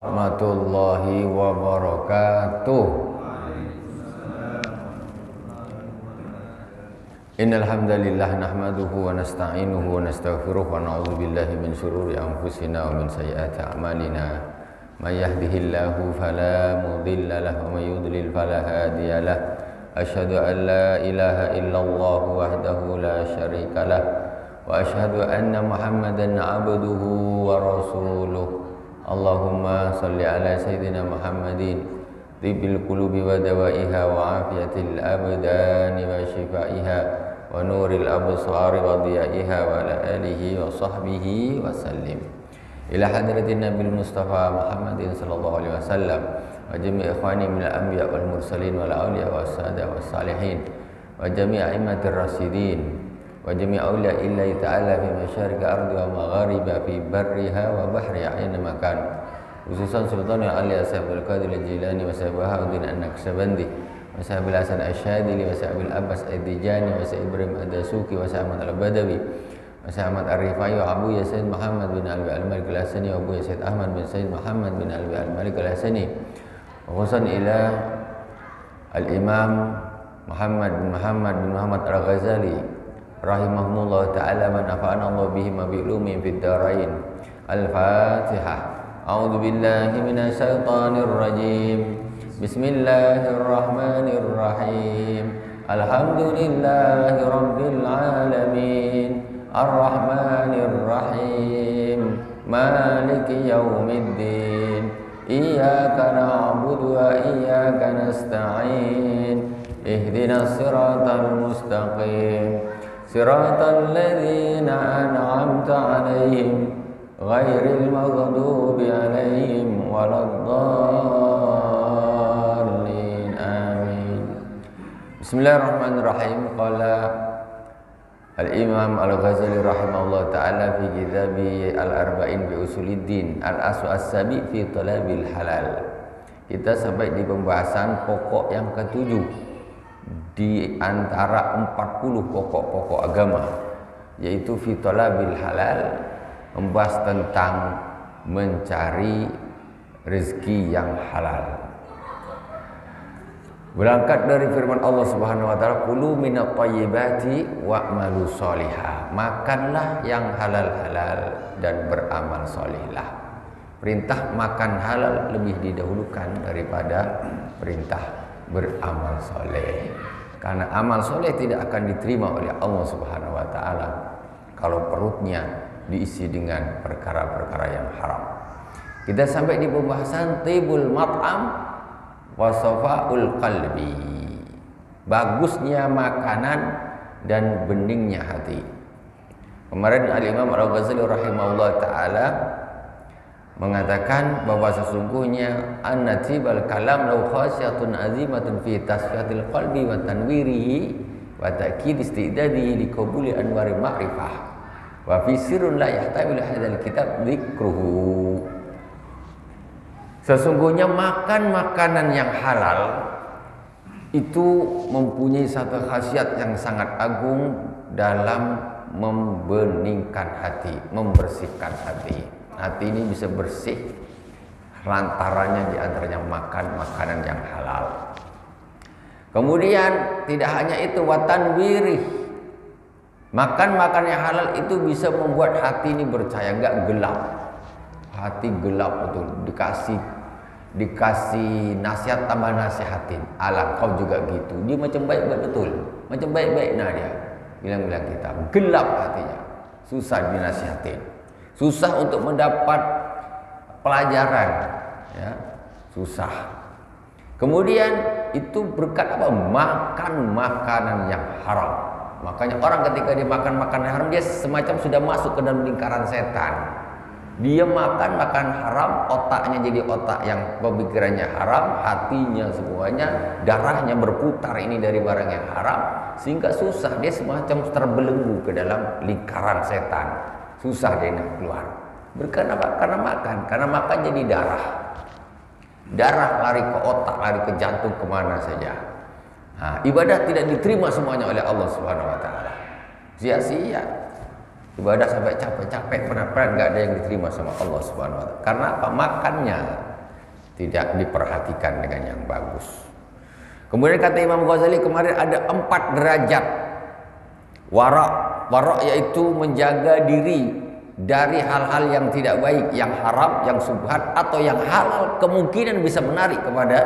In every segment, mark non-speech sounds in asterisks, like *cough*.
warahmatullahi wabarakatuh. Innal hamdalillah nahmaduhu wa nasta'inuhu wa nastaghfiruh wa na'udzu billahi min shururi anfusina wa min sayyiati a'malina. May yahdihillahu fala mudilla lahu wa may yudlil fala hadiya lahu. Asyhadu an la ilaha illallah wahdahu la syarika lah wa asyhadu anna Muhammadan 'abduhu wa rasuluh. Allahumma salli ala sayyidina Muhammadin tibil qulubi wa dawaiha wa afiyatil abdani wa shifaiha wa nuril absari wa diyaiha wa ala alihi wa sahbihi wa sallim ila hadratin nabil mustafa Muhammadin sallallahu alaihi wasallam wa jami' ikhwani min وجميع أولياء الله تعالى في مشارق الأرض ومغاربها في برها وبحرها أينما كانوا. خصوصا سلطان علي أصحاب القادر الجيلاني وصحاب الدين النكسبندي وصحاب الحسن الشاذلي وصحاب الأبس الديجاني وصحاب إبراهيم الدسوقي وصحاب البدوي وصحاب الرفاعي وأبو يسيد محمد بن ألبي الملك الحسني وأبو يسيد أحمد بن سيد محمد بن ألبي الملك الحسني. وخصوصا إلى الإمام محمد بن محمد بن محمد الغزالي rahimahumullah ta'ala wa nafa'ana Allah bihim wa bi'lumihim fid darain. Al-Fatihah. A'udzu billahi minasy syaithanir rajim. Bismillahirrahmanirrahim. Alhamdulillahi rabbil alamin. Ar-Rahmanir Rahim Maliki yaumiddin Iyyaka na'budu wa iyyaka nasta'in. Ihdinas siratal mustaqim Siratal ladzina an'amta 'alaihim ghairil maghdubi 'alaihim waladdallin amin. Bismillahirrahmanirrahim. Qala Al-Imam Al-Ghazali rahimahullah taala fi kitabih Al-Arba'in bi Usuluddin Al-Aslu As-Sabi fi Talabil Halal. Kita sampai di pembahasan pokok yang ketujuh di antara 40 pokok-pokok agama yaitu fitolabil halal membahas tentang mencari rezeki yang halal. Berangkat dari firman Allah Subhanahu wa taala kulu minat thayyibati wa'malu sholihah makanlah yang halal-halal dan beramal solihlah perintah makan halal lebih didahulukan daripada perintah beramal soleh karena amal soleh tidak akan diterima oleh Allah Subhanahu wa taala kalau perutnya diisi dengan perkara-perkara yang haram. Kita sampai di pembahasan tibul mat'am wa safaul qalbi. Bagusnya makanan dan beningnya hati. Kemarin Al-Imam Al-Ghazali rahimahullah taala mengatakan bahwa sesungguhnya an-natibal kalam law khasyatun azimatun fi tasfiyatil qalbi wa tanwirihi wa ta'kid istidadihi li qabuli anwari ma'rifah. Wa fi sirrun la yahtamil hadzal kitab dzikruhu. Sesungguhnya makan makanan yang halal itu mempunyai satu khasiat yang sangat agung dalam membeningkan hati, membersihkan hati hati ini bisa bersih. Lantarannya di antaranya makan makanan yang halal. Kemudian tidak hanya itu watan wirih. Makan makan yang halal itu bisa membuat hati ini bercahaya enggak gelap. Hati gelap betul. Dikasih dikasih nasihat tambah nasihatin. Alam kau juga gitu. Dia macam baik-baik betul. Macam baik-baik nah dia. Bilang-bilang kita gelap hatinya. Susah dinasihatin susah untuk mendapat pelajaran ya. Susah. Kemudian itu berkat apa? Makan makanan yang haram. Makanya orang ketika dia makan makanan haram dia semacam sudah masuk ke dalam lingkaran setan. Dia makan makan haram otaknya jadi otak yang pemikirannya haram hatinya semuanya darahnya berputar ini dari barang yang haram sehingga susah. Dia semacam terbelenggu ke dalam lingkaran setan susah dia nak keluar. Berkarena apa? karena makan. Karena makan jadi darah. Darah lari ke otak lari ke jantung ke mana saja. Nah, ibadah tidak diterima semuanya oleh Allah Subhanahu Wa Taala. Sia-sia. Ibadah sampai capek-capek pernah-pernah nggak ada yang diterima sama Allah Subhanahu Wa Taala. Karena apa? Makannya tidak diperhatikan dengan yang bagus. Kemudian kata Imam Ghazali kemarin ada empat derajat warak. Warak yaitu menjaga diri dari hal-hal yang tidak baik, yang haram, yang subhat atau yang halal kemungkinan bisa menarik kepada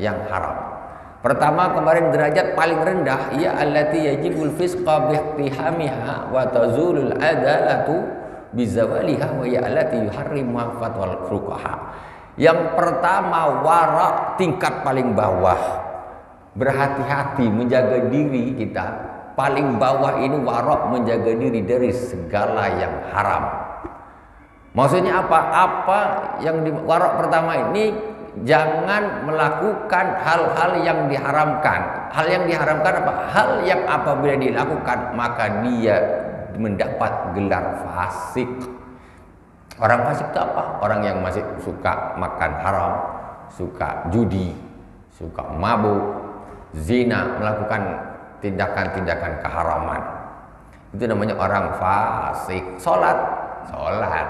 yang haram. Pertama kemarin derajat paling rendah ia allati yajibul fisqa bihtihamiha wa tazulul adalatu bizawaliha wa ya allati yuharrimuha fatwal fuqaha. Yang pertama warak tingkat paling bawah berhati-hati menjaga diri kita paling bawah ini warok menjaga diri dari segala yang haram. Maksudnya apa? Apa yang di warok pertama ini? Jangan melakukan hal-hal yang diharamkan. Hal yang diharamkan apa? Hal yang apabila dilakukan maka dia mendapat gelar fasik. Orang fasik itu apa? Orang yang masih suka makan haram suka judi suka mabuk zina, melakukan tindakan-tindakan keharaman. Itu namanya orang fasik. Salat, salat,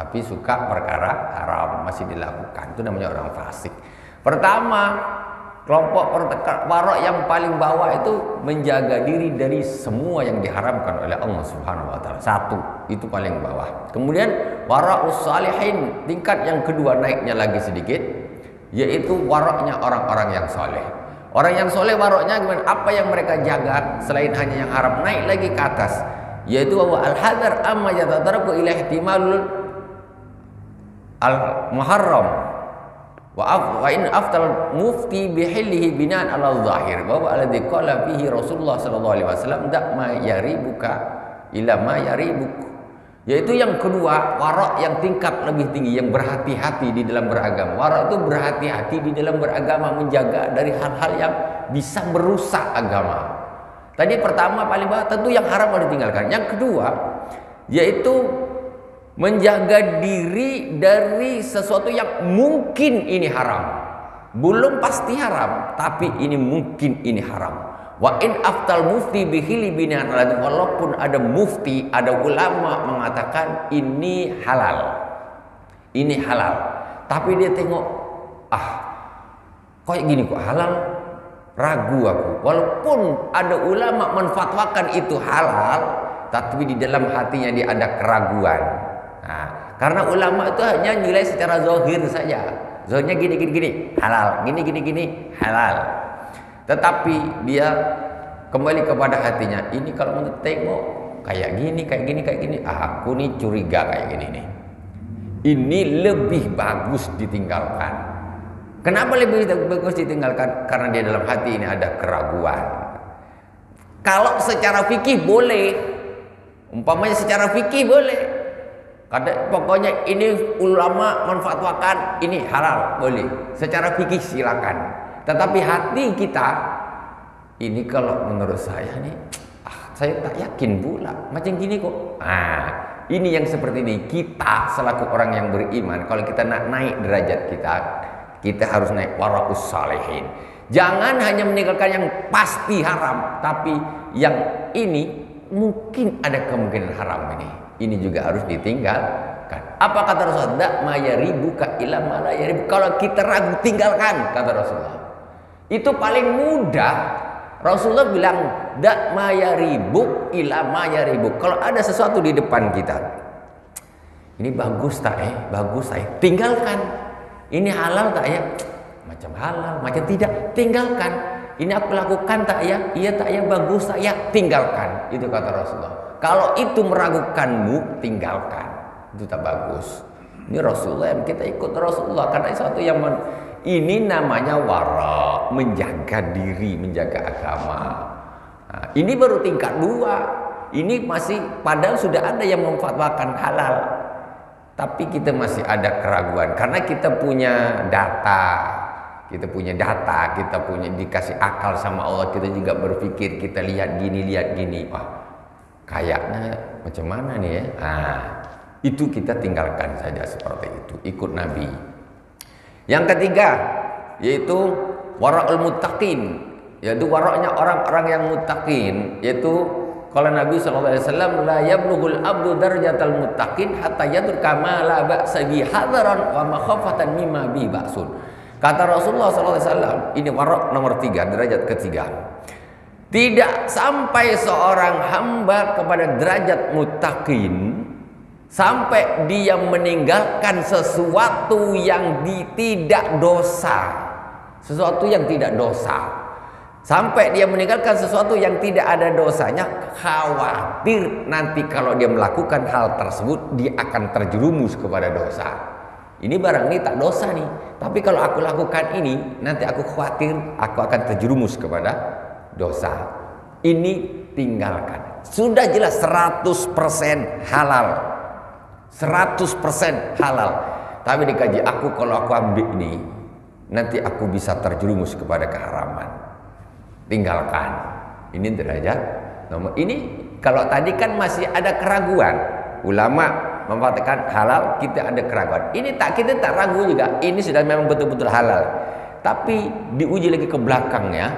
tapi suka perkara haram masih dilakukan. Itu namanya orang fasik. Pertama, kelompok warok yang paling bawah itu menjaga diri dari semua yang diharamkan oleh Allah Subhanahu wa taala. Satu, itu paling bawah. Kemudian warok salihin, tingkat yang kedua naiknya lagi sedikit yaitu waroknya orang-orang yang soleh. Orang yang soleh waroknya gimana? Apa yang mereka jaga selain hanya yang haram naik lagi ke atas. Yaitu bahwa al-hadar amma yatadarku ila ihtimalul al-muharram wa af wa in aftal mufti bihillihi binan ala zahir bahwa alladhi qala fihi Rasulullah sallallahu alaihi wasallam dak ma yaribuka ila ma yaribuk yaitu yang kedua, warak yang tingkat lebih tinggi, yang berhati-hati di dalam beragama. Warak itu berhati-hati di dalam beragama, menjaga dari hal-hal yang bisa merusak agama. Tadi pertama paling bawah tentu yang haram harus ditinggalkan. Yang kedua, yaitu menjaga diri dari sesuatu yang mungkin ini haram. Belum pasti haram, tapi ini mungkin ini haram. Wa in aftal mufti bihili binan walaupun ada mufti, ada ulama mengatakan ini halal. Ini halal. Tapi dia tengok ah kok gini kok halal? Ragu aku. Walaupun ada ulama menfatwakan itu halal, tapi di dalam hatinya dia ada keraguan. Nah, karena ulama itu hanya nilai secara zahir saja. Zahirnya gini gini gini, halal. Gini gini gini, halal. Tetapi dia kembali kepada hatinya. Ini kalau menurut tengok kayak gini, kayak gini, kayak gini, ah, aku nih curiga kayak gini nih. Ini lebih bagus ditinggalkan. Kenapa lebih bagus ditinggalkan? Karena dia dalam hati ini ada keraguan. Kalau secara fikih boleh, umpamanya secara fikih boleh. Kata pokoknya ini ulama menfatwakan ini halal boleh. Secara fikih silakan. Tetapi hati kita ini kalau menurut saya nih, ah, saya tak yakin pula macam gini kok. Ah, ini yang seperti ini kita selaku orang yang beriman kalau kita nak naik derajat kita, kita harus naik warakus salehin. Jangan hanya meninggalkan yang pasti haram, tapi yang ini mungkin ada kemungkinan haram ini. Ini juga harus ditinggalkan. Apa kata Rasulullah? Dak mayaribuka ila malayaribu. Kalau kita ragu tinggalkan kata Rasulullah. Itu paling mudah. Rasulullah bilang, "Dak maya ribuk ila maya ribuk." Kalau ada sesuatu di depan kita, ini bagus tak eh? Bagus tak eh? Tinggalkan. Ini halal tak ya? Macam halal, macam tidak. Tinggalkan. Ini aku lakukan tak ya? Iya tak ya? Bagus tak ya? Tinggalkan. Itu kata Rasulullah. Kalau itu meragukanmu, tinggalkan. Itu tak bagus. Ini Rasulullah yang kita ikut Rasulullah karena sesuatu yang ini namanya wara, menjaga diri, menjaga agama. Nah, ini baru tingkat dua. Ini masih padahal sudah ada yang memfatwakan halal. Tapi kita masih ada keraguan karena kita punya data. Kita punya data, kita punya dikasih akal sama Allah, kita juga berpikir, kita lihat gini, lihat gini. Wah, kayaknya macam mana nih ya? Nah, itu kita tinggalkan saja seperti itu, ikut Nabi. Yang ketiga yaitu wara'ul muttaqin, yaitu waraknya orang-orang yang muttaqin, yaitu Kalau Nabi SAW, la yablughul abdu darajatal muttaqin hatta yadur kama la ba'sa bi hadaran wa makhafatan mimma bi ba'sun. Kata Rasulullah SAW, ini warok nomor tiga, derajat ketiga. Tidak sampai seorang hamba kepada derajat muttaqin sampai dia meninggalkan sesuatu yang di, tidak dosa. Sesuatu yang tidak dosa. Sampai dia meninggalkan sesuatu yang tidak ada dosanya, khawatir nanti kalau dia melakukan hal tersebut dia akan terjerumus kepada dosa. Ini barang ini tak dosa nih, tapi kalau aku lakukan ini nanti aku khawatir aku akan terjerumus kepada dosa. Ini tinggalkan. Sudah jelas 100% halal. 100% halal. Tapi dikaji aku kalau aku ambil ini nanti aku bisa terjerumus kepada keharaman tinggalkan. Ini derajat nomor ini kalau tadi kan masih ada keraguan. Ulama memperhatikan halal, kita ada keraguan. Ini tak kita tak ragu juga. Ini sudah memang betul-betul halal. Tapi diuji lagi ke belakangnya.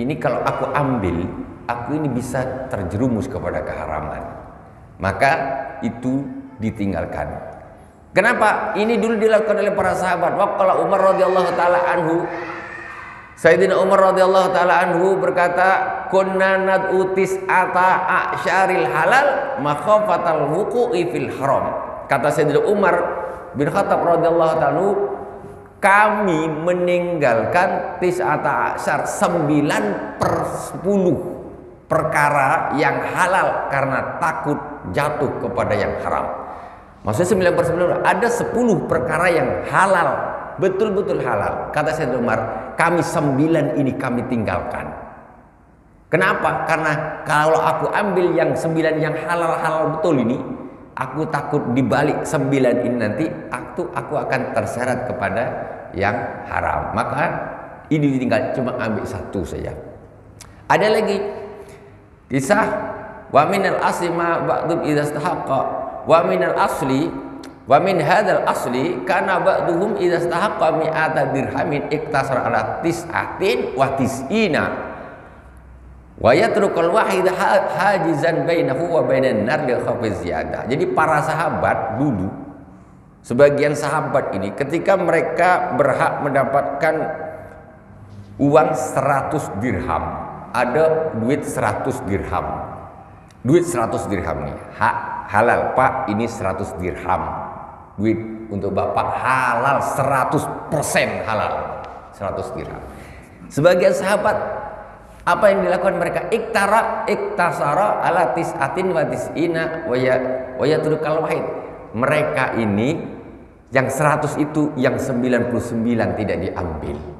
Ini kalau aku ambil, aku ini bisa terjerumus kepada keharaman. Maka itu ditinggalkan. Kenapa? Ini dulu dilakukan oleh para sahabat. Waktu Umar radhiyallahu taala anhu Sayyidina Umar radhiyallahu taala anhu berkata, "Kunna nad'utis ata asyaril halal makhafatal wuqu'i fil haram." Kata Sayyidina Umar bin Khattab radhiyallahu taala kami meninggalkan tis'ata asyar 9 per 10 perkara yang halal karena takut jatuh kepada yang haram. Maksudnya 9 per 10 ada 10 perkara yang halal betul-betul halal. Kata Sayyidina Umar, kami sembilan ini kami tinggalkan. Kenapa? Karena kalau aku ambil yang sembilan yang halal-halal betul ini, aku takut dibalik sembilan ini nanti, aku aku akan terseret kepada yang haram. Maka ini tinggal cuma ambil satu saja. Ada lagi kisah wa minal asli ma ba'du idza wa minal asli Wa min hadzal asli kana ba'duhum idza istahaqqa mi'ata dirhamin iktasar ala tis'atin wa tis'ina wa yatrukul wahid hajizan bainahu wa bainan nar li khafiz ziyadah. Jadi para sahabat dulu sebagian sahabat ini ketika mereka berhak mendapatkan uang 100 dirham, ada duit 100 dirham. Duit 100 dirham nih, hak halal, Pak, ini 100 dirham. Duit untuk bapak halal 100% halal. 100 dirham. Sebagian sahabat apa yang dilakukan mereka? Iktara iktasara ala tis'atin wa tis'ina wa ya wa yatrukal wahid. Mereka ini yang 100 itu yang 99 tidak diambil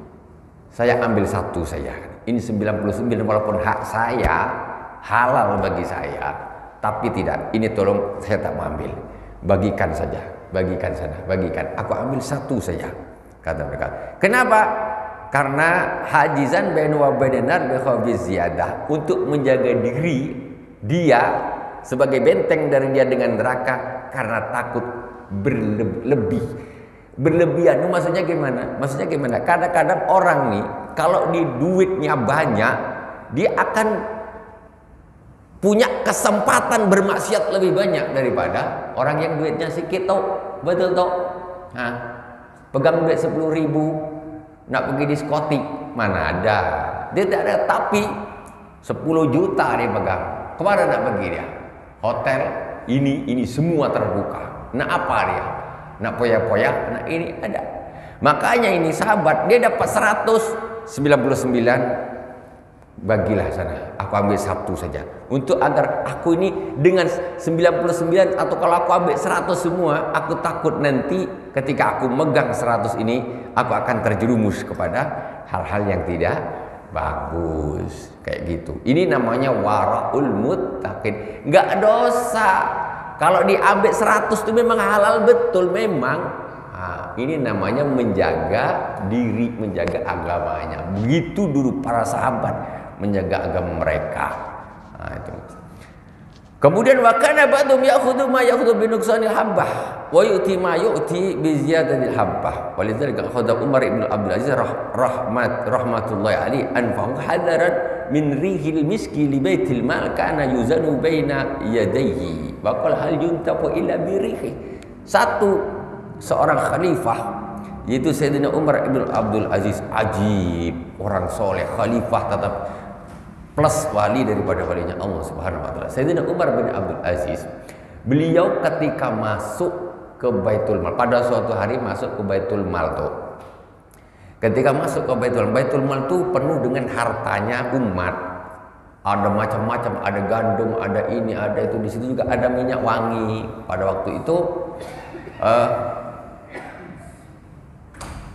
saya ambil satu saya ini 99 walaupun hak saya halal bagi saya tapi tidak ini tolong saya tak mau ambil bagikan saja bagikan sana, bagikan. Aku ambil satu saja. Kata mereka. Kenapa? Karena hajizan bain wa bainar ziyadah untuk menjaga diri dia sebagai benteng dari dia dengan neraka karena takut berlebih. Berlebihan. Itu maksudnya gimana? Maksudnya gimana? Kadang-kadang orang nih kalau di duitnya banyak, dia akan punya kesempatan bermaksiat lebih banyak daripada orang yang duitnya sedikit tau betul tau ha, pegang duit 10 ribu nak pergi diskotik mana ada. Dia tak ada tapi 10 juta dia pegang. Ke mana nak pergi dia? Hotel ini ini semua terbuka. Nak apa dia nak poya-poya nak ini ada. Makanya ini sahabat dia dapat 199 bagilah sana. Aku ambil satu saja. Untuk agar aku ini dengan 99 atau kalau aku ambil 100 semua aku takut nanti ketika aku megang 100 ini aku akan terjerumus kepada hal-hal yang tidak bagus. Kayak gitu. Ini namanya waraul muttaqin. Enggak dosa kalau diambil 100 itu memang halal betul memang nah, ini namanya menjaga diri menjaga agamanya begitu dulu para sahabat menjaga agama mereka. Nah, itu. Kemudian wa kana ba'dhum ya'khudhu ma ya'khudhu bi nuqsanil habbah wa yu'ti ma yu'ti bi ziyadatil habbah. Walidzalika akhadha Umar ibn Abdul Aziz rahmat rahmatullahi alaihi anfahu hadaran min rihil miski li baitil mal kana yuzanu baina yadayhi. Bakal hal yuntafu ila birihi. Satu seorang khalifah yaitu Sayyidina Umar ibn Abdul Aziz ajib orang soleh khalifah tetap plus wali daripada walinya Allah Subhanahu wa taala. Sayyidina Umar bin Abdul Aziz beliau ketika masuk ke Baitul Mal pada suatu hari masuk ke Baitul Mal tuh Ketika masuk ke Baitul Baitul Mal itu penuh dengan hartanya umat. Ada macam-macam, ada gandum, ada ini, ada itu. Di situ juga ada minyak wangi. Pada waktu itu uh,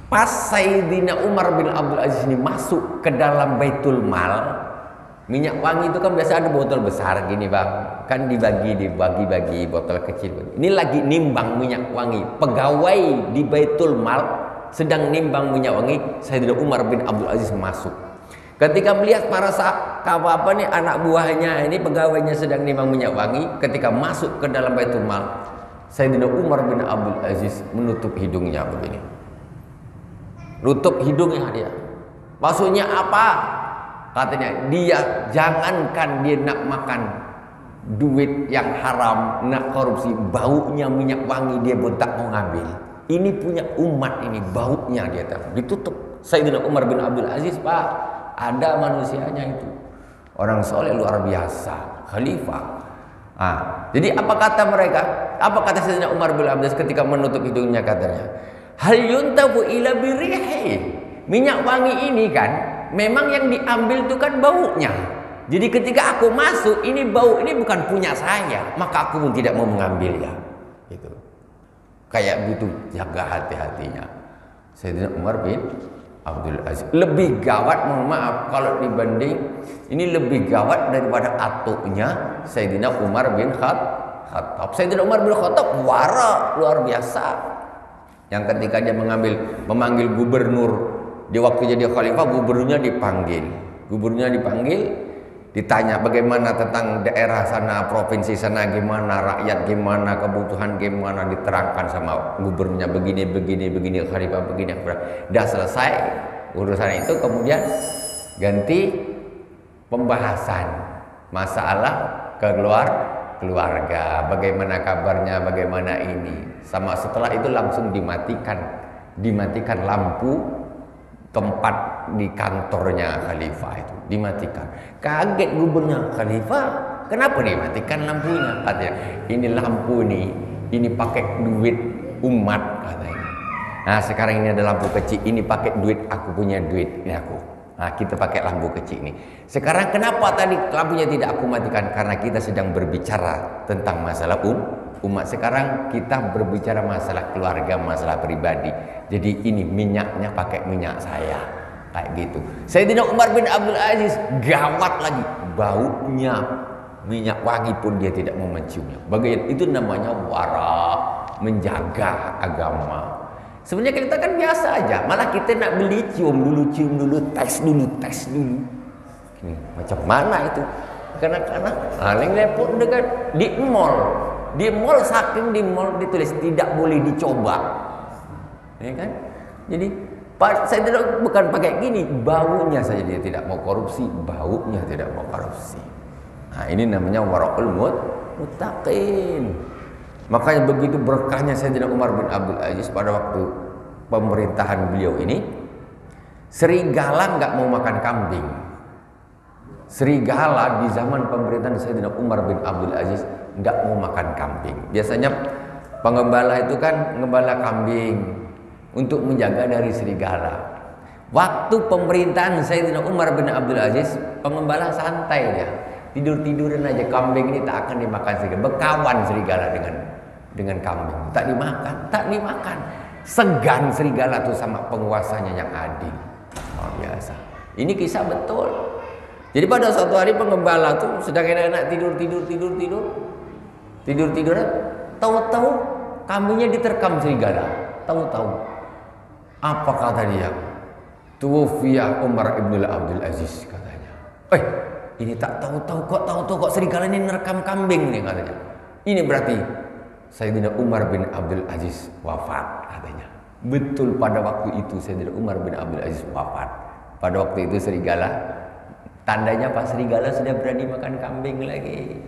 pas Sayyidina Umar bin Abdul Aziz ini masuk ke dalam Baitul Mal, minyak wangi itu kan biasa ada botol besar gini bang, kan dibagi dibagi-bagi botol kecil. Ini lagi nimbang minyak wangi. Pegawai di Baitul Mal sedang nimbang minyak wangi Sayyidina Umar bin Abdul Aziz masuk. Ketika melihat para sahabat apa nih anak buahnya ini pegawainya sedang nimbang minyak wangi ketika masuk ke dalam Baitul Mal Sayyidina Umar bin Abdul Aziz menutup hidungnya begini. Nutup hidungnya dia. Maksudnya apa? Katanya dia jangankan dia nak makan duit yang haram nak korupsi baunya minyak wangi dia pun tak mau ngambil ini punya umat ini baunya dia tahu. Ditutup. Sayyidina Umar bin Abdul Aziz, Pak, ada manusianya itu. Orang soleh luar biasa, khalifah. Ah, jadi apa kata mereka? Apa kata Sayyidina Umar bin Abdul Aziz ketika menutup hidungnya katanya? Hal yuntabu ila birihi. Minyak wangi ini kan memang yang diambil itu kan baunya. Jadi ketika aku masuk ini bau ini bukan punya saya, maka aku pun tidak mau mengambilnya. Kayak gitu. Jaga hati-hatinya. Sayyidina Umar bin Abdul Aziz. Lebih gawat mohon maaf kalau dibanding ini lebih gawat daripada atuknya Sayyidina Umar bin Khattab. Sayyidina Umar bin Khattab wara luar biasa. Yang ketika dia mengambil memanggil gubernur di waktu jadi khalifah gubernurnya dipanggil. Gubernurnya dipanggil ditanya bagaimana tentang daerah sana, provinsi sana gimana, rakyat gimana, kebutuhan gimana diterangkan sama gubernurnya begini, begini, begini, khalifah begini. Sudah selesai urusan itu kemudian ganti pembahasan masalah keluar keluarga, bagaimana kabarnya, bagaimana ini. Sama setelah itu langsung dimatikan, dimatikan lampu tempat di kantornya khalifah itu dimatikan. Kaget gubernurnya khalifah, kenapa dimatikan lampunya? Katanya, ini lampu nih, ini pakai duit umat katanya. Nah sekarang ini ada lampu kecil, ini pakai duit aku punya duit ini aku. Nah kita pakai lampu kecil ini. Sekarang kenapa tadi lampunya tidak aku matikan? Karena kita sedang berbicara tentang masalah um, umat. Sekarang kita berbicara masalah keluarga, masalah pribadi. Jadi ini minyaknya pakai minyak saya. Kayak gitu. Sayyidina Umar bin Abdul Aziz gawat lagi. Baunya minyak wangi pun dia tidak mau menciumnya. Bagaimana itu namanya wara, menjaga agama. Sebenarnya kita kan biasa aja, malah kita nak beli cium dulu, cium dulu, tes dulu, tes dulu. Ini macam mana itu? Karena-karena paling repot dengan di mall. Di mall saking di mall ditulis tidak boleh dicoba. Ya kan? Jadi saya tidak bukan pakai gini, baunya saja dia tidak mau korupsi, baunya tidak mau korupsi. Nah, ini namanya warakul mut mutaqin. Makanya begitu berkahnya Sayyidina Umar bin Abdul Aziz pada waktu pemerintahan beliau ini, serigala nggak mau makan kambing. Serigala di zaman pemerintahan Sayyidina Umar bin Abdul Aziz nggak mau makan kambing. Biasanya pengembala itu kan ngembala kambing, untuk menjaga dari serigala. Waktu pemerintahan Sayyidina Umar bin Abdul Aziz, pengembala santai dia. Tidur-tiduran aja kambing ini tak akan dimakan serigala. Berkawan serigala dengan dengan kambing. Tak dimakan, tak dimakan. Segan serigala tuh sama penguasanya yang adil. Oh, biasa. Ini kisah betul. Jadi pada suatu hari pengembala tuh sedang enak-enak tidur tidur tidur tidur tidur tidur tahu-tahu kambingnya diterkam serigala tahu-tahu apa kata dia? Tuwfiya Umar ibn Abdul Aziz katanya. Eh, ini tak tahu-tahu kok tahu-tahu kok serigala ini nerekam kambing nih katanya. Ini berarti Sayyidina Umar bin Abdul Aziz wafat katanya. Betul pada waktu itu Sayyidina Umar bin Abdul Aziz wafat. Pada waktu itu serigala Tandanya Pak Serigala sudah berani makan kambing lagi.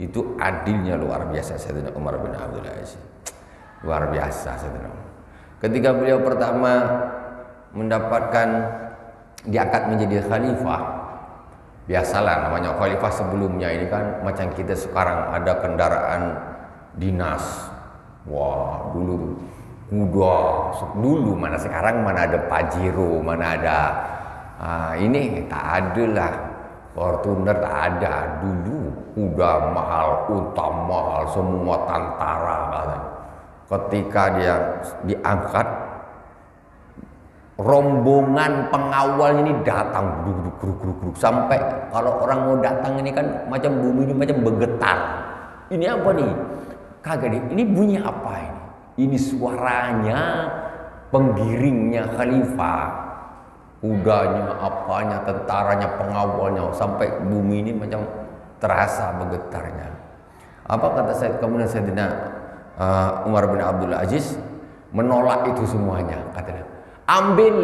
Itu adilnya luar biasa Sayyidina Umar bin Abdul Aziz. Luar biasa Sayyidina Umar. Ketika beliau pertama mendapatkan diangkat menjadi khalifah, biasalah namanya khalifah sebelumnya ini kan macam kita sekarang ada kendaraan dinas. Wah, dulu kuda, dulu mana sekarang mana ada Pajero, mana ada Ah, ini tak ada lah. Fortuner tak ada dulu. Kuda mahal, unta mahal, semua tantara katanya. Ketika dia diangkat, rombongan pengawal ini datang duduk duduk duduk sampai kalau orang mau datang ini kan macam bumi ini macam bergetar. Ini apa nih? Kagak nih, ini bunyi apa ini? Ini suaranya penggiringnya khalifah kudanya, apanya, tentaranya, pengawalnya sampai bumi ini macam terasa bergetarnya. Apa kata saya kemudian saya tidak uh, Umar bin Abdul Aziz menolak itu semuanya katanya. Ambil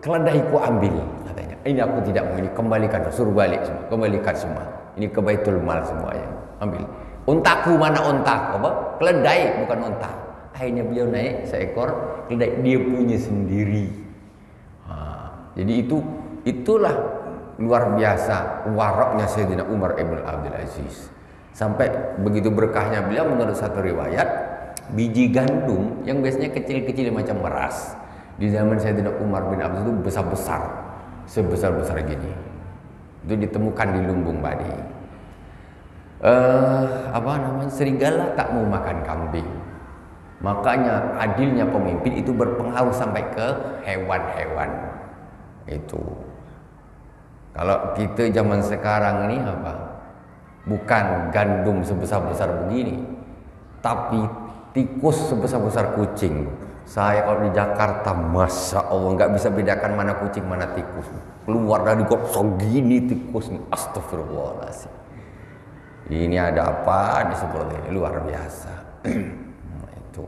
keledaiku ambil katanya. Ini aku tidak mau ini kembalikan suruh balik semua, kembalikan semua. Ini ke Baitul Mal semuanya. Ambil. Untaku mana unta? Apa? Keledai bukan unta. Akhirnya beliau naik seekor keledai dia punya sendiri. Jadi itu itulah luar biasa waraknya Sayyidina Umar ibn Abdul Aziz. Sampai begitu berkahnya beliau menurut satu riwayat biji gandum yang biasanya kecil-kecil macam beras di zaman Sayyidina Umar bin Abdul itu besar-besar sebesar-besar gini. Itu ditemukan di lumbung padi. Uh, apa namanya serigala tak mau makan kambing. Makanya adilnya pemimpin itu berpengaruh sampai ke hewan-hewan itu kalau kita zaman sekarang ini apa bukan gandum sebesar-besar begini tapi tikus sebesar-besar kucing. Saya kalau di Jakarta masa Allah nggak bisa bedakan mana kucing mana tikus. Keluar dari kok segini tikus astagfirullahaladzim. Ini ada apa di seperti ini? Luar biasa. *clears throat* Itu.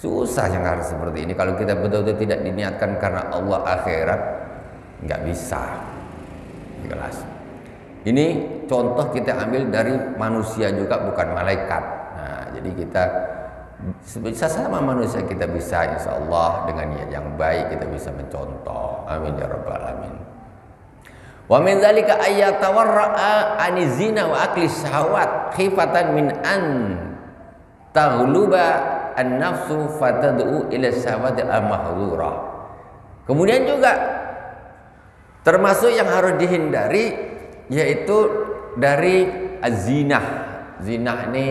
Susah yang harus seperti ini. Kalau kita betul-betul tidak diniatkan karena Allah akhirat nggak bisa. Jelas ini contoh kita ambil dari manusia juga bukan malaikat. Nah jadi kita bisa sama manusia kita bisa insya Allah dengan niat yang baik kita bisa mencontoh. Amin ya rabbal alamin. Wa min dzalika ayyatawarra'a anizina wa akli syahwat khifatan min an taghluba an-nafsu fatad'u ila syahwati al-mahdhura. Kemudian juga Termasuk yang harus dihindari yaitu dari zinah. Zinah ini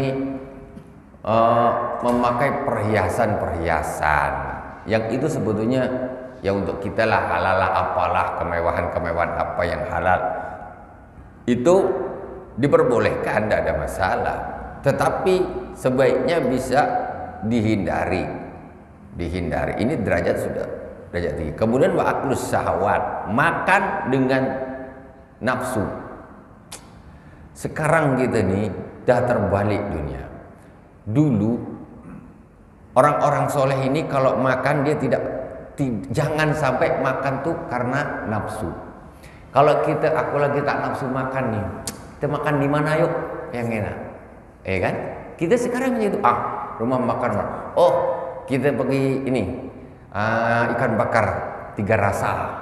uh, memakai perhiasan-perhiasan yang itu sebetulnya ya untuk kita lah halal lah apalah kemewahan-kemewahan apa yang halal itu diperbolehkan tidak ada masalah tetapi sebaiknya bisa dihindari dihindari ini derajat sudah derajat tinggi. Kemudian wa aklus makan dengan nafsu. Sekarang kita nih dah terbalik dunia. Dulu orang-orang soleh ini kalau makan dia tidak jangan sampai makan tuh karena nafsu. Kalau kita aku lagi tak nafsu makan nih, kita makan di mana yuk? Yang enak, eh kan? Kita sekarang itu ah rumah makan, oh kita pergi ini uh, ikan bakar tiga rasa.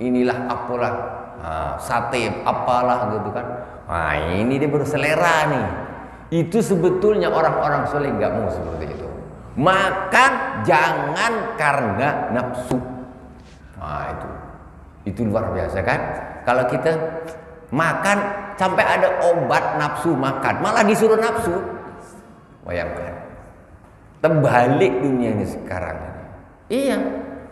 Inilah apalah. Uh, sate apalah gitu kan nah ini dia baru selera nih. Itu sebetulnya orang-orang soleh nggak mau seperti itu. Makan jangan karena nafsu. Nah itu. Itu luar biasa kan? Kalau kita makan sampai ada obat nafsu makan malah disuruh nafsu. Bayangkan terbalik dunia ini sekarang Iya.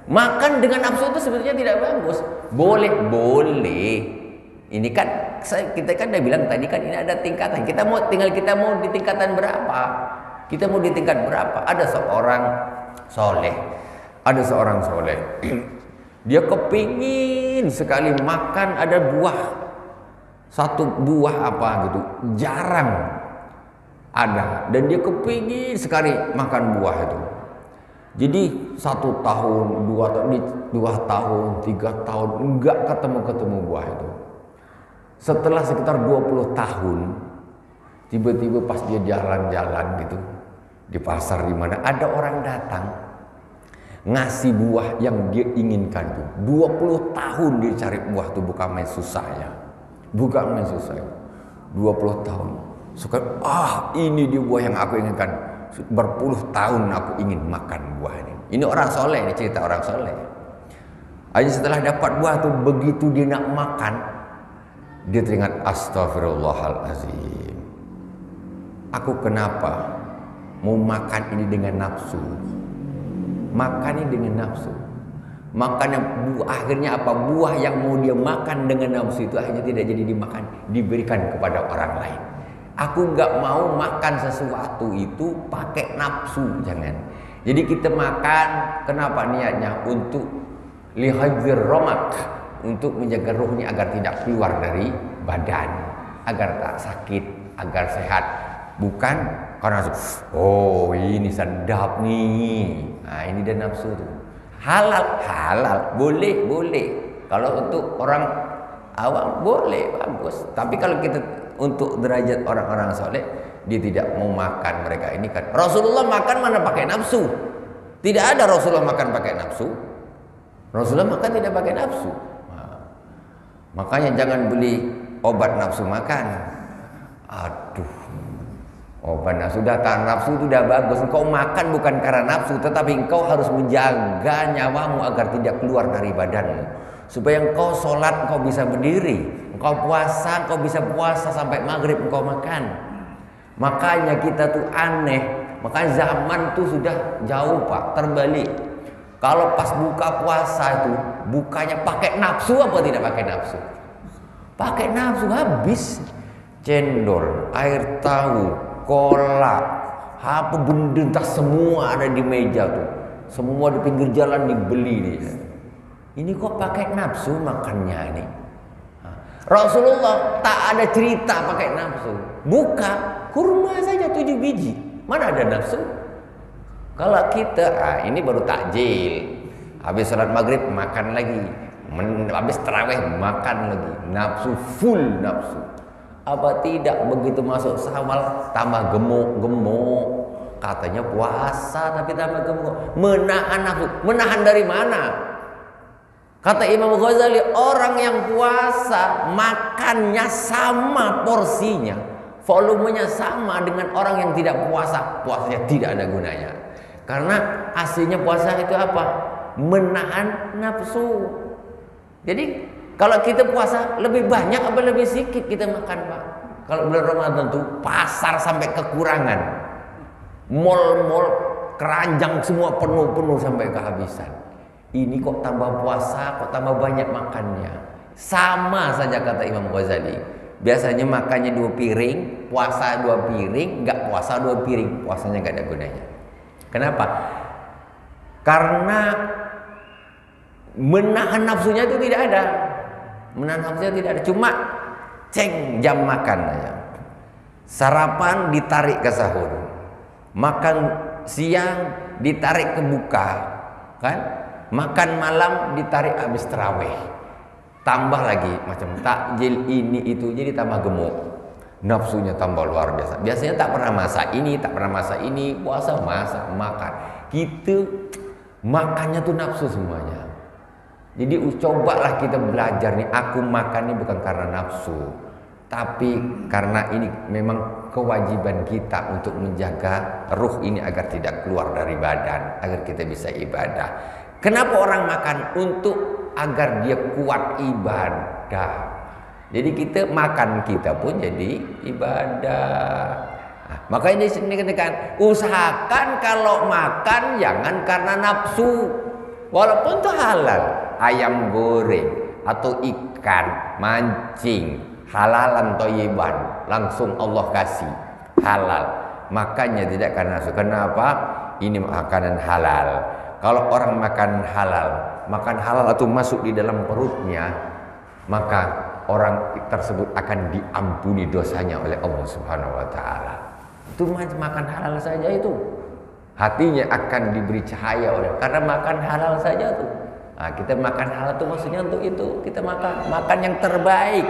Makan dengan nafsu itu sebetulnya tidak bagus. Boleh, boleh. Ini kan kita kan udah bilang tadi kan ini ada tingkatan. Kita mau tinggal kita mau di tingkatan berapa? Kita mau di tingkat berapa? Ada seorang soleh, ada seorang soleh. *clears throat* Dia kepingin sekali makan ada buah satu buah apa gitu jarang ada dan dia kepingin sekali makan buah itu jadi satu tahun, dua tahun, dua tahun, tiga tahun enggak ketemu ketemu buah itu. Setelah sekitar 20 tahun, tiba-tiba pas dia jalan-jalan gitu di pasar di mana ada orang datang ngasih buah yang dia inginkan tuh. 20 tahun dia cari buah tuh bukan main susahnya. Bukan main susah. 20 tahun. Suka ah ini dia buah yang aku inginkan. Berpuluh tahun aku ingin makan buah ini. Ini orang soleh, ini cerita orang soleh. Hanya setelah dapat buah tuh begitu dia nak makan, dia teringat astagfirullahalazim. Aku kenapa mau makan ini dengan nafsu? Makannya dengan nafsu. Makanya buah, akhirnya apa? Buah yang mau dia makan dengan nafsu itu akhirnya tidak jadi dimakan, diberikan kepada orang lain. Aku nggak mau makan sesuatu itu pakai nafsu, jangan. Jadi kita makan, kenapa niatnya? Untuk lihadzir romak, untuk menjaga rohnya agar tidak keluar dari badan, agar tak sakit, agar sehat. Bukan karena oh ini sedap nih. Nah ini dan nafsu tuh. Halal, halal, boleh, boleh. Kalau untuk orang awam boleh, bagus. Tapi kalau kita untuk derajat orang-orang soleh, dia tidak mau makan mereka ini kan. Rasulullah makan mana pakai nafsu? Tidak ada Rasulullah makan pakai nafsu. Rasulullah makan tidak pakai nafsu. Makanya jangan beli obat nafsu makan. Aduh. Obat nafsu datang nafsu itu sudah bagus. Engkau makan bukan karena nafsu, tetapi engkau harus menjaga nyawamu agar tidak keluar dari badanmu. Supaya engkau sholat engkau bisa berdiri, engkau puasa engkau bisa puasa sampai maghrib engkau makan. Makanya kita tuh aneh, makanya zaman tuh sudah jauh pak, terbalik. Kalau pas buka puasa itu bukanya pakai nafsu apa tidak pakai nafsu? Pakai nafsu habis cendol, air tahu, kolak, apa benda entah semua ada di meja tuh. Semua di pinggir jalan dibeli dia. Ini kok pakai nafsu makannya ini? Rasulullah tak ada cerita pakai nafsu. Buka kurma saja tujuh biji. Mana ada nafsu? Kalau kita, ah, ini baru takjil. Habis sholat maghrib makan lagi. Men, habis terawih makan lagi. Nafsu full nafsu. Apa tidak begitu masuk sawal tambah gemuk-gemuk. Katanya puasa tapi tambah gemuk. Menahan nafsu. Menahan dari mana? Kata Imam Ghazali, orang yang puasa makannya sama porsinya. Volumenya sama dengan orang yang tidak puasa. Puasanya tidak ada gunanya. Karena aslinya puasa itu apa? Menahan nafsu. Jadi kalau kita puasa lebih banyak apa lebih sedikit kita makan pak? Kalau bulan Ramadan tuh pasar sampai kekurangan, mall-mall keranjang semua penuh-penuh sampai kehabisan. Ini kok tambah puasa, kok tambah banyak makannya. Sama saja kata Imam Ghazali. Biasanya makannya dua piring, puasa dua piring, nggak puasa dua piring, puasanya nggak ada gunanya. Kenapa? Karena menahan nafsunya itu tidak ada. Menahan nafsunya tidak ada. Cuma ceng jam makan aja. Sarapan ditarik ke sahur. Makan siang ditarik ke buka kan? Makan malam ditarik habis terawih. Tambah lagi macam takjil ini itu jadi tambah gemuk nafsunya tambah luar biasa. Biasanya tak pernah masak ini tak pernah masak ini. Puasa masak makan. Kita makannya tuh nafsu semuanya. Jadi cobalah kita belajar nih, aku makan ini bukan karena nafsu, tapi karena ini memang kewajiban kita untuk menjaga ruh ini agar tidak keluar dari badan, agar kita bisa ibadah. Kenapa orang makan? Untuk agar dia kuat ibadah? Jadi kita makan kita pun jadi ibadah. Nah, makanya di sini katakan usahakan kalau makan jangan karena nafsu, walaupun itu halal ayam goreng atau ikan mancing halalan toyiban langsung Allah kasih halal. Makanya tidak karena nafsu. Kenapa ini makanan halal. Kalau orang makan halal makan halal atau masuk di dalam perutnya maka orang tersebut akan diampuni dosanya oleh Allah Subhanahu wa taala itu makan halal saja itu hatinya akan diberi cahaya oleh karena makan halal saja tuh Nah, kita makan halal itu maksudnya untuk itu. Kita makan makan yang terbaik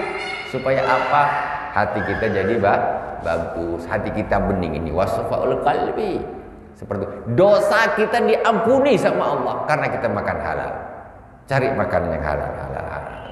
supaya apa? Hati kita jadi ba bagus, hati kita bening ini wasfaul qalbi. Seperti dosa kita diampuni sama Allah karena kita makan halal. Cari makanan yang halal, halal, halal.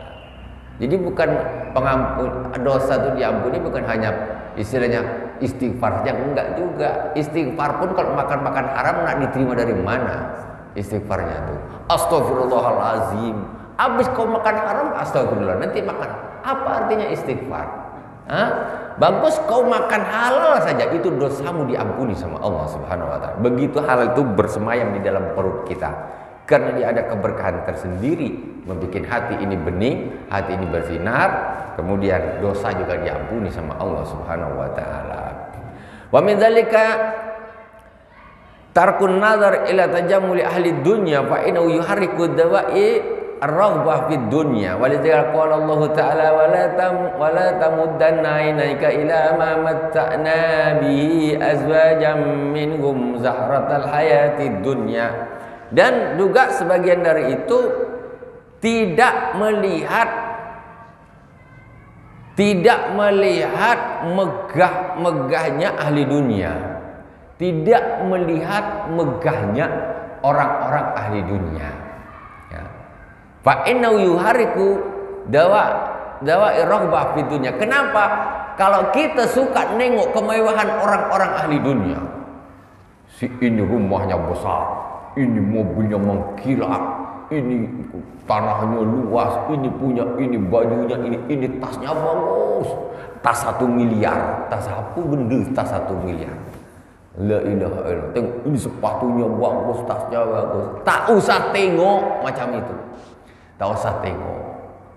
Jadi bukan pengampun dosa itu diampuni bukan hanya istilahnya istighfar yang enggak juga. Istighfar pun kalau makan-makan haram nak diterima dari mana? istighfarnya tuh astagfirullahalazim habis kau makan haram astagfirullah nanti makan apa artinya istighfar Hah? bagus kau makan halal saja itu dosamu diampuni sama Allah Subhanahu wa taala begitu halal itu bersemayam di dalam perut kita karena dia ada keberkahan tersendiri. Membuat hati ini bening hati ini bersinar. Kemudian dosa juga diampuni sama Allah Subhanahu wa taala. Wa min dzalika tarkun nazar ila tajammuli ahli dunya fa innahu yuharriku dawa'i ar-raghbah fid dunya. Walidzalika qala Allah ta'ala wala tam wala tamuddanna ainaika ila ma matta'na bihi azwajan minhum zahratal hayatid dunya dan juga sebagian dari itu tidak melihat tidak melihat megah-megahnya ahli dunia tidak melihat megahnya orang-orang ahli dunia. Ya. Fa innahu yuhariku dawa dawa irghbah fi dunia. Kenapa? Kalau kita suka nengok kemewahan orang-orang ahli dunia. Si ini rumahnya besar, ini mobilnya mengkilat, ini tanahnya luas, ini punya ini bajunya ini ini tasnya bagus, tas satu miliar, tas apa benda tas satu miliar. La ilaha illallah. Tengok ini sepatunya bagus, tasnya bagus. Tak usah tengok macam itu. Tak usah tengok.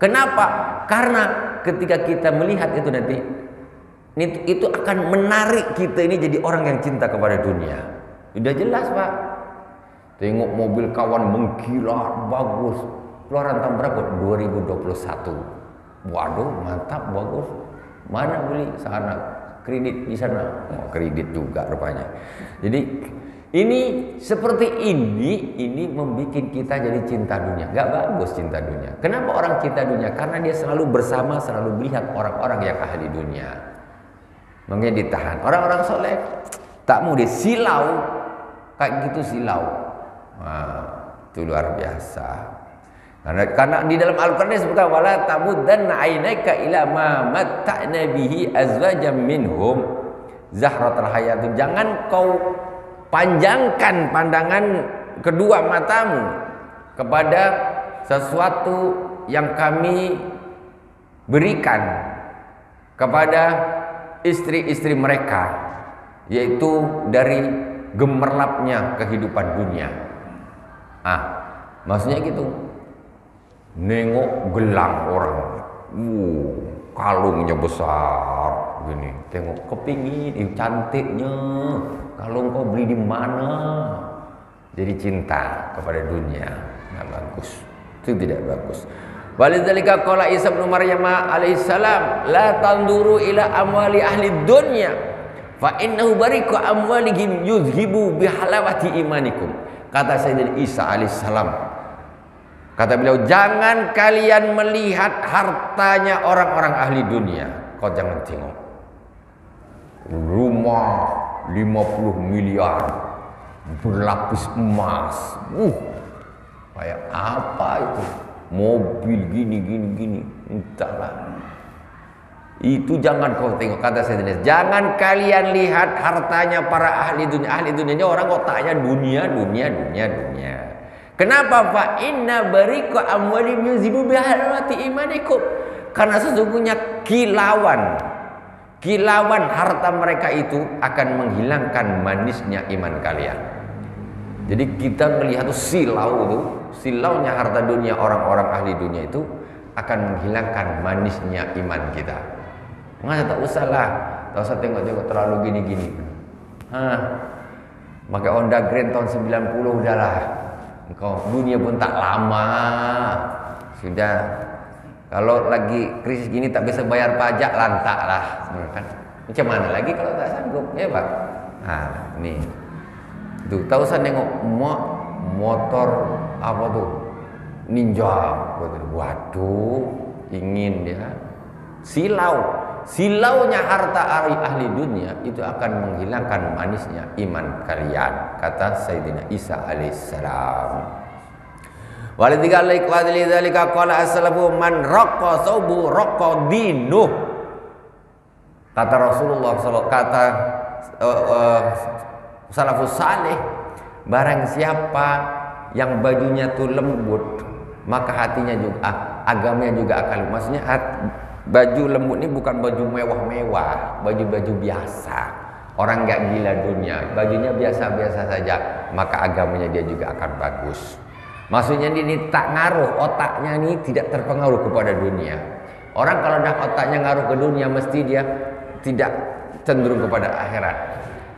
Kenapa? Karena ketika kita melihat itu nanti itu akan menarik kita ini jadi orang yang cinta kepada dunia. Sudah jelas, Pak. Tengok mobil kawan mengkilat bagus. Keluaran tahun berapa? 2021. Waduh, mantap, bagus. Mana beli sana? kredit di sana. Oh, kredit juga rupanya. Jadi ini seperti ini, ini membuat kita jadi cinta dunia. Gak bagus cinta dunia. Kenapa orang cinta dunia? Karena dia selalu bersama, selalu melihat orang-orang yang ahli dunia. Makanya ditahan. Orang-orang soleh tak mau silau, kayak gitu silau. Wah, itu luar biasa. Karena, karena di dalam Al-Quran disebutkan wala tamuddanna ainaka ila ma matta'na bihi azwajam minhum zahratul hayatid. Jangan kau panjangkan pandangan kedua matamu kepada sesuatu yang kami berikan kepada istri-istri mereka yaitu dari gemerlapnya kehidupan dunia. Ah, maksudnya gitu. Nengok gelang orang. Uh, kalungnya besar. Gini tengok kepingin ini cantiknya. Kalung kau beli di mana? Jadi cinta kepada dunia. Nggak bagus. Itu tidak bagus. Walidzalika qala Isa bin Maryam alaihissalam la tanduru ila amwali ahli dunya fa innahu bariku amwalihim yuzhibu bihalawati imanikum kata Sayyidina Isa alaihissalam Kata beliau, jangan kalian melihat hartanya orang-orang ahli dunia. Kau jangan tengok. Rumah 50 miliar berlapis emas. Uh, kayak apa itu? Mobil gini gini gini. Entahlah. Itu jangan kau tengok kata saya Jangan kalian lihat hartanya para ahli dunia. Ahli dunianya orang kok tanya dunia, dunia, dunia, dunia. Kenapa fa inna bariku amwali yuzibu bihalawati imanikum? Karena sesungguhnya kilauan kilauan harta mereka itu akan menghilangkan manisnya iman kalian. Jadi kita melihat silau itu, silaunya harta dunia orang-orang ahli dunia itu akan menghilangkan manisnya iman kita. Masa tak usah lah, tak usah tengok-tengok terlalu gini-gini. Hah, pakai Honda Grand tahun 90 udahlah Engkau dunia pun tak lama. Sudah. Kalau lagi krisis gini tak bisa bayar pajak lantak lah, kan? Macam mana lagi kalau tak sanggup, ya pak? Nah, ini tuh tahu saya nengok mo motor apa tuh ninjau waduh ingin dia. Silau silaunya harta ahli, ahli dunia itu akan menghilangkan manisnya iman kalian kata Sayyidina Isa alaihissalam. Walidhalika walidhalika qala as-salafu man raqqa saubu raqqa dinuh kata Rasulullah kata uh, uh, salafus saleh barang siapa yang bajunya tuh lembut maka hatinya juga agamanya juga akan maksudnya hat, baju lembut ini bukan baju mewah-mewah baju-baju biasa orang nggak gila dunia bajunya biasa-biasa saja maka agamanya dia juga akan bagus Maksudnya ini tak ngaruh, otaknya ini tidak terpengaruh kepada dunia. Orang kalau dah otaknya ngaruh ke dunia mesti dia tidak cenderung kepada akhirat.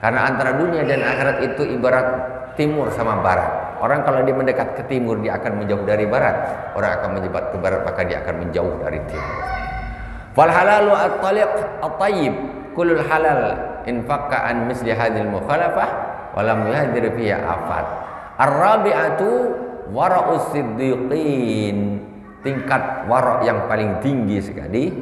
Karena antara dunia dan akhirat itu ibarat timur sama barat. Orang kalau dia mendekat ke timur dia akan menjauh dari barat. Orang akan menyebat ke barat maka dia akan menjauh dari timur. Fal halalu at-taliq at-tayyib. Kulul halal in fakka an misli hadhil mukhalafah wa lam yahdir fiha afat. Ar-rabi'atu wara'us siddiqin. Tingkat warak yang paling tinggi sekali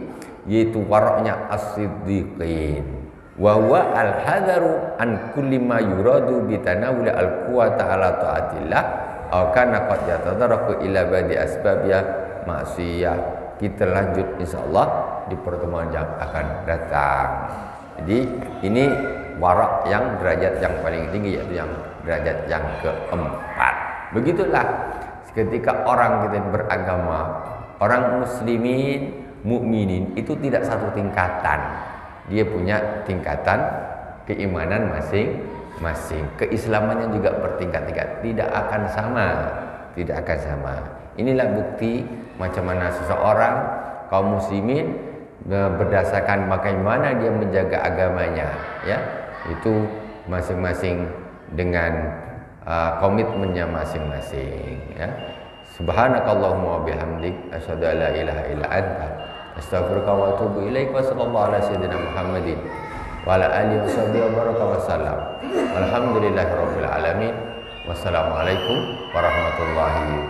yaitu waraknya as-siddiqin. Wa huwa al-hadaru an kulli ma yuradu bi tanawul al-quwata ala taatillah. Aw kana qad yatadaraku ila badi asbabya maksiyah kita lanjut insyaallah di pertemuan yang akan datang jadi ini warak yang derajat yang paling tinggi yaitu yang derajat yang keempat Begitulah ketika orang kita beragama, orang muslimin, mukminin itu tidak satu tingkatan. Dia punya tingkatan keimanan masing-masing. Keislamannya juga bertingkat-tingkat, tidak akan sama, tidak akan sama. Inilah bukti macam mana seseorang kaum muslimin berdasarkan bagaimana dia menjaga agamanya, ya. Itu masing-masing dengan uh, komitmennya masing-masing ya. Subhanakallahumma wa bihamdik asyhadu an la ilaha illa anta astaghfiruka wa atubu ilaik wa sallallahu ala sayyidina Muhammadin wa ala alihi wa sahbihi wa baraka wa sallam. Alamin. Wassalamualaikum warahmatullahi